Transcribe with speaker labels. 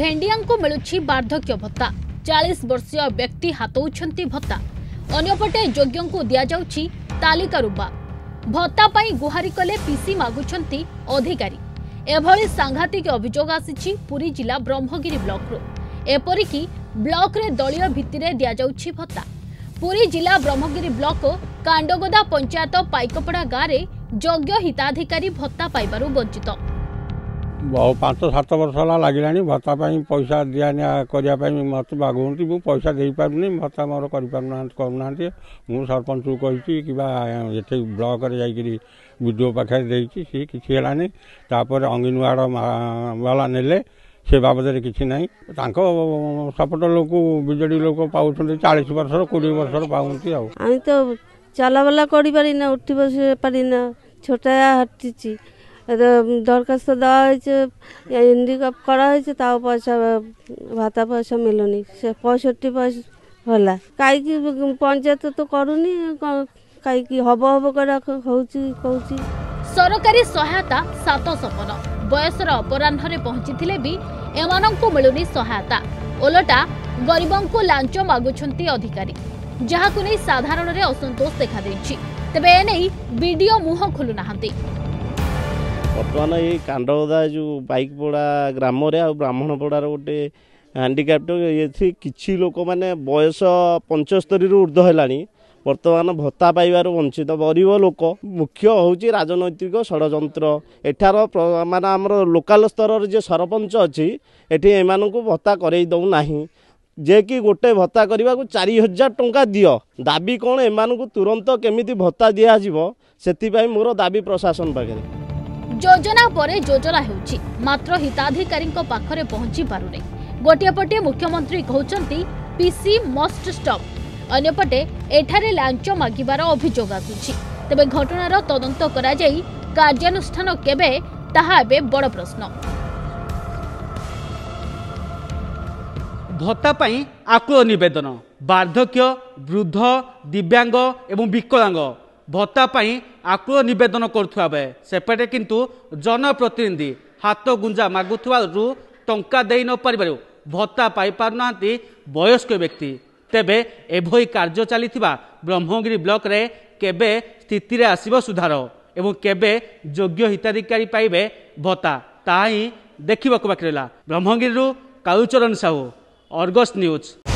Speaker 1: ଭେଣ୍ଡିଆଙ୍କୁ ମିଳୁଛି ବାର୍ଦ୍ଧକ୍ୟ ଭତ୍ତା ଚାଳିଶ ବର୍ଷୀୟ ବ୍ୟକ୍ତି ହାତଉଛନ୍ତି ଭତ୍ତା ଅନ୍ୟପଟେ ଯୋଗ୍ୟଙ୍କୁ ଦିଆଯାଉଛି ତାଲିକାରୁ ବାଦ୍ ଭତ୍ତା ପାଇଁ ଗୁହାରି କଲେ ପିସି ମାଗୁଛନ୍ତି ଅଧିକାରୀ ଏଭଳି ସାଂଘାତିକ ଅଭିଯୋଗ ଆସିଛି ପୁରୀ ଜିଲ୍ଲା ବ୍ରହ୍ମଗିରି ବ୍ଲକରୁ ଏପରିକି ବ୍ଲକରେ ଦଳୀୟ ଭିତ୍ତିରେ ଦିଆଯାଉଛି ଭତ୍ତା ପୁରୀ ଜିଲ୍ଲା ବ୍ରହ୍ମଗିରି ବ୍ଲକ କାଣ୍ଡଗୋଦା ପଞ୍ଚାୟତ ପାଇକପଡ଼ା ଗାଁରେ ଯୋଗ୍ୟ ହିତାଧିକାରୀ ଭତ୍ତା ପାଇବାରୁ ବଞ୍ଚିତ
Speaker 2: ବହୁ ପାଞ୍ଚ ସାତ ବର୍ଷ ହେଲା ଲାଗିଲାଣି ଭତ୍ତା ପାଇଁ ପଇସା ଦିଆ ନିଆ କରିବା ପାଇଁ ମୋତେ ବାଗୁନ୍ତି ମୁଁ ପଇସା ଦେଇପାରୁନି ଭତ୍ତା ମୋର କରିପାରୁନାହାନ୍ତି କରୁନାହାନ୍ତି ମୁଁ ସରପଞ୍ଚକୁ କହିଛି କିମ୍ବା ଏଠି ବ୍ଲକରେ ଯାଇକିରି ବି ଡ଼ି ଓ ପାଖରେ ଦେଇଛି ସିଏ କିଛି ହେଲାନି ତାପରେ ଅଙ୍ଗନୱାଡ଼ ବାଲା ନେଲେ ସେ ବାବଦରେ କିଛି ନାହିଁ ତାଙ୍କ ସପୋର୍ଟ ଲୋକ ବିଜେଡ଼ି ଲୋକ ପାଉଛନ୍ତି ଚାଳିଶ ବର୍ଷର କୋଡ଼ିଏ ବର୍ଷର ପାଉଛନ୍ତି ଆଉ
Speaker 3: আমি তো চলাবলা করি ଉଠି না উঠি বসে পারি দরখাস্ত দেওয়া হয়েছে হ্যান্ডিক্যাপ করা হয়েছে তাও পয়সা ভাতা পয়সা মেলেনি সে পঁয়ষট্টি পয়সা হলা কাইকি পঞ্চায়েত তো করুনি কাইকি হব হব করে হচ্ছে কৌছি
Speaker 1: ସରକାରୀ ସହାୟତା ସାତ ସପନ ବୟସର ଅପରାହ୍ନରେ ପହଞ୍ଚିଥିଲେ ବି ଏମାନଙ୍କୁ ମିଳୁନି ସହାୟତା ଓଲଟା ଗରିବଙ୍କୁ ଲାଞ୍ଚ ମାଗୁଛନ୍ତି ଅଧିକାରୀ ଯାହାକୁ ନେଇ ସାଧାରଣରେ ଅସନ୍ତୋଷ ଦେଖାଦେଇଛି ତେବେ ଏନେଇ ବିଡିଓ ମୁହଁ ଖୋଲୁନାହାନ୍ତି
Speaker 4: ବର୍ତ୍ତମାନ ଏଇ କାଣ୍ଡଗଦା ଯେଉଁ ବାଇକପଡ଼ା ଗ୍ରାମରେ ଆଉ ବ୍ରାହ୍ମଣପଡ଼ାର ଗୋଟେ ହ୍ୟାଣ୍ଡିକ୍ୟାପ୍ଟ ଏଠି କିଛି ଲୋକମାନେ ବୟସ ପଞ୍ଚସ୍ତରୀରୁ ଉର୍ଦ୍ଧ୍ୱ ହେଲାଣି ବର୍ତ୍ତମାନ ଭତ୍ତା ପାଇବାରୁ ବଞ୍ଚିତ ଗରିବ ଲୋକ ମୁଖ୍ୟ ହେଉଛି ରାଜନୈତିକ ଷଡ଼ଯନ୍ତ୍ର ଏଠାର ମାନେ ଆମର ଲୋକାଲ ସ୍ତରରେ ଯିଏ ସରପଞ୍ଚ ଅଛି ଏଠି ଏମାନଙ୍କୁ ଭତ୍ତା କରାଇ ଦେଉନାହିଁ ଯିଏକି ଗୋଟେ ଭତ୍ତା କରିବାକୁ ଚାରି ହଜାର ଟଙ୍କା ଦିଅ ଦାବି କ'ଣ ଏମାନଙ୍କୁ ତୁରନ୍ତ କେମିତି ଭତ୍ତା ଦିଆଯିବ ସେଥିପାଇଁ ମୋର ଦାବି ପ୍ରଶାସନ ପାଖରେ
Speaker 1: যোজনা পরে যোজনা ହେଉଛି ମାତ୍ର ହିତାଧିକାରୀଙ୍କ ପାଖରେ ପହଞ୍ଚି ପାରୁନି ଗୋଟିଏ ପଟେ ମୁଖ୍ୟମନ୍ତ୍ରୀ କହୁଛନ୍ତି ପିସି ମଷ୍ଟ ଷ୍ଟପ୍ ଅନ୍ୟପଟେ ଏଠାରେ ଲାଞ୍ଚ ମାଗିବାର ଅଭିଯୋଗ ଆସୁଛି ତେବେ ଘଟଣାର ତଦନ୍ତ କରାଯାଇ କାର୍ଯ୍ୟାନୁଷ୍ଠାନ କେବେ ତାହା ଏବେ ବଡ଼ ପ୍ରଶ୍ନ
Speaker 5: ଭତ୍ତା ପାଇଁ ଆକୁଳ ନିବେଦନ ବାର୍ଦ୍ଧକ୍ୟ ବୃଦ୍ଧ ଦିବ୍ୟାଙ୍ଗ ଏବଂ ବିକଳାଙ୍ଗ ভত্তা পাই আগ্রহ নিবেদন করুয়া বেড়ে সেপটে কিন্তু জনপ্রতিনিধি হাত গুঞ্জা মাগুথু টঙ্কা দেই নপার ভত্তা পাইপার না বয়স্ক ব্যক্তি তেবে এভি কার্য চাল ব্রহ্মগিরি ব্লকরে কেবে স্থিতিরে আসব সুধার এবং কেবে যোগ্য হিতাধিকারী পাইবে ভত্তা তাহা ହିଁ ଦେଖିବାକୁ ବାକି ରହିଲା ବ୍ରହ୍ମଗିରିରୁ କାଳୁଚରଣ ସାହୁ ଅର୍ଗସ୍ ନ୍ୟୁଜ୍